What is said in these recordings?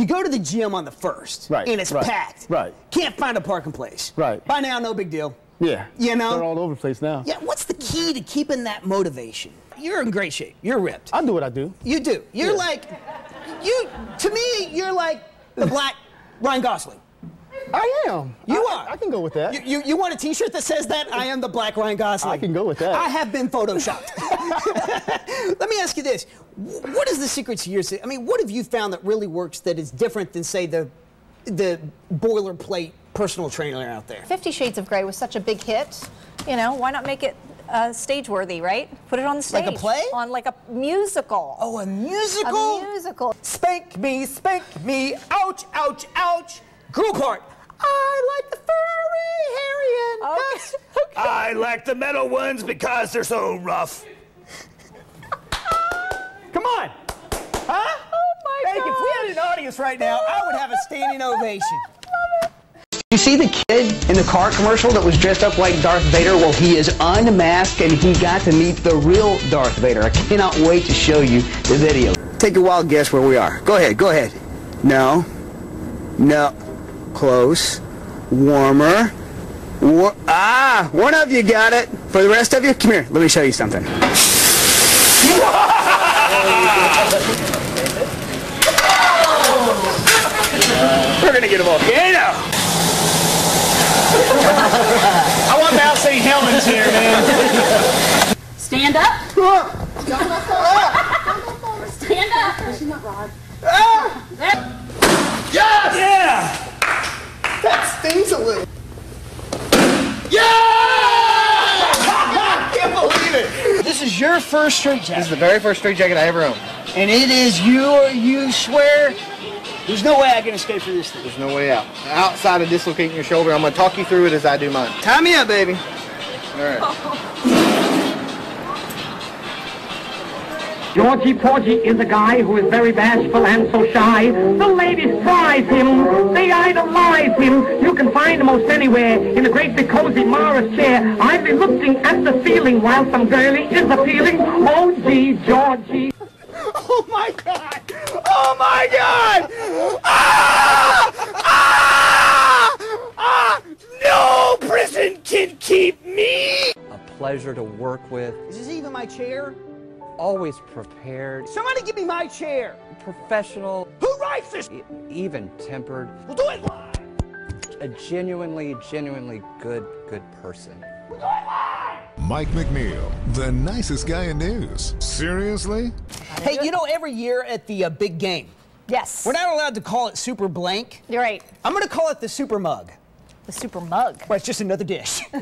You go to the gym on the first, Right, and it's right, packed. right. Can't find a parking place. Right. By now, no big deal. Yeah. You know? They're all over the place now. Yeah. What's the key to keeping that motivation? You're in great shape. You're ripped. I do what I do. You do. You're Yeah. like, you. To me, you're like the black Ryan Gosling. I am. You I- are. I can go with that. You, you, you want a T-shirt that says that? I am the black Ryan Gosling. I can go with that. I have been photoshopped. Let me ask you this: What is the secret to your? I mean, what have you found that really works that is different than say the the boilerplate personal trainer out there? Fifty Shades of Grey was such a big hit. You know, why not make it uh, stage worthy, right? Put it on the stage. Like a play? On like a musical. Oh, a musical. A musical. Spank me, spank me, ouch, ouch, ouch. Girl part. I like the furry, hairy, Okay. okay. I like the metal ones because they're so rough. Come on. Huh? Oh my Hey, if we had an audience right now, I would have a standing ovation. Love it. You see the kid in the car commercial that was dressed up like Darth Vader? Well, he is unmasked and he got to meet the real Darth Vader. I cannot wait to show you the video. Take a wild guess where we are. Go ahead, go ahead. No. No. Close. Warmer. War ah, one of you got it. For the rest of you, come here. Let me show you something. We're gonna get a volcano. I want Mount St. Helens here, man. Stand up. Stand up. Yeah! That stings a little. I can't believe it. This is your first straight jacket. This is the very first straight jacket I ever owned. And it is you, you swear, there's no way I can escape from this thing. There's no way out. Outside of dislocating your shoulder, I'm going to talk you through it as I do mine. Tie me up, baby. All right. Georgie Porgy is a guy who is very bashful and so shy. The ladies prize him. They idolize him. You can find him most anywhere in a great big cozy Morris chair. I've been looking at the ceiling while some girlie is appealing. Oh, gee, Georgie. Oh my God! Oh my God! Ah! Ah! Ah! No prison can keep me! a pleasure to work with, Is this even my chair? Always prepared, Somebody give me my chair! professional, Who writes this? e- even tempered, We'll do it live! a genuinely, genuinely good, good person. We'll do it live! Mike McNeil, the nicest guy in news. Seriously? Hey, you know, every year at the uh, big game, Yes. we're not allowed to call it Super Blank. You're right. I'm gonna call it the Super Mug. The super mug. Well, it's just another dish.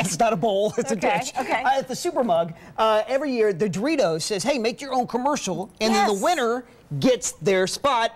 It's not a bowl, it's Okay, a dish. okay. Uh, at the Super Mug, uh, every year the Doritos says, hey, make your own commercial, and then the winner gets their spot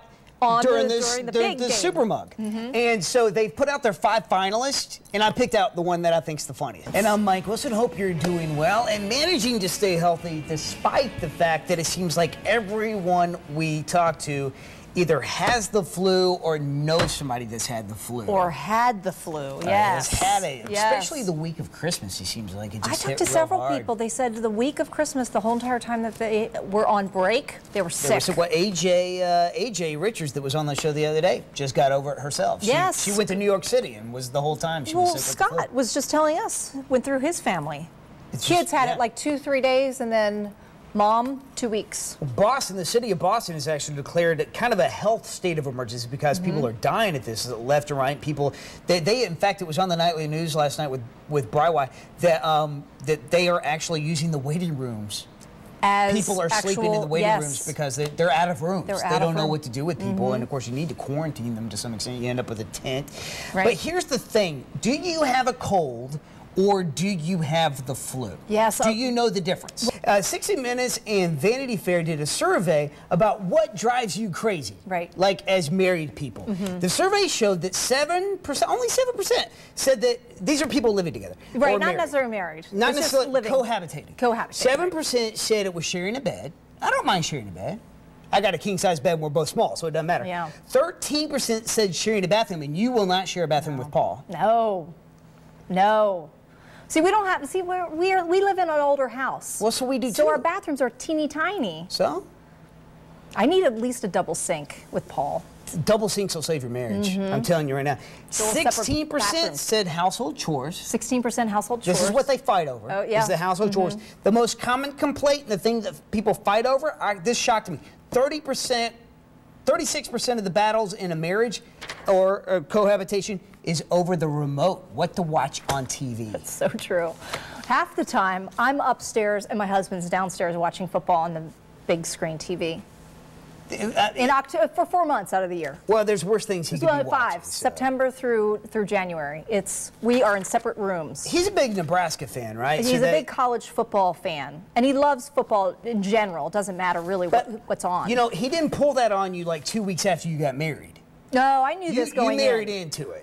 during, the- this, during the the, the. Super Mug. And so they've put out their five finalists, and I picked out the one that I think's the funniest. And I'm Mike Wilson, hope you're doing well and managing to stay healthy despite the fact that it seems like everyone we talk to either has the flu or knows somebody that's had the flu. Or had the flu. Uh, Yes. has had it, Yes. especially the week of Christmas. It seems like it I talked to several hard. people. They said the week of Christmas, the whole entire time that they were on break, they were There sick. was what AJ uh, AJ Richards that was on the show the other day just got over it herself. She, Yes. she went to New York City and was the whole time she well, was sick Scott was just telling us, went through his family. It's Kids just- had yeah. it like two, three days, and then mom, two weeks. Boston, the city of Boston, has actually declared kind of a health state of emergency because Mm-hmm. people are dying at this left and right. People, they, they, in fact, it was on the nightly news last night with with Brywai that um, that they are actually using the waiting rooms. As People are sleeping in the waiting yes. rooms because they, they're out of rooms. They're they don't know room. what to do with people, and of course, you need to quarantine them to some extent. You end up with a tent. Right. But here's the thing: Do you have a cold? Or do you have the flu? Yes, Do uh, you know the difference? Uh, 60 Minutes and Vanity Fair did a survey about what drives you crazy. Right. Like as married people. The survey showed that 7%, only 7%, said that these are people living together. Right, not married. necessarily married. Not It's necessarily living. cohabitating. Cohabitating, Seven percent said it was sharing a bed. I don't mind sharing a bed. I got a king size bed. and We're both small, so it doesn't matter. Yeah. Thirteen percent said sharing a bathroom, and you will not share a bathroom with Paul. No, no. See, we don't have. See, we're, we're we live in an older house. Well, so we do So too. our bathrooms are teeny tiny. So I need at least a double sink with Paul. Double sinks will save your marriage. I'm telling you right now. So Mm-hmm. separate 16% said household chores. 16% household chores. This is what they fight over. Oh, yeah. Is the household chores. The most common complaint, and the thing that people fight over, I, this shocked me. 30%, 36% of the battles in a marriage or, cohabitation is over the remote, what to watch on TV. That's so true. Half the time, I'm upstairs and my husband's downstairs watching football on the big screen TV. Uh, In October, for four months out of the year. well, there's worse things he could Well, be five, so. September through through January. It's we are in separate rooms. He's a big Nebraska fan, right? He's So a big college football fan, and he loves football in general. It doesn't matter really what, what's on. You know, he didn't pull that on you like two weeks after you got married. no, I knew You, this you going married in. into it.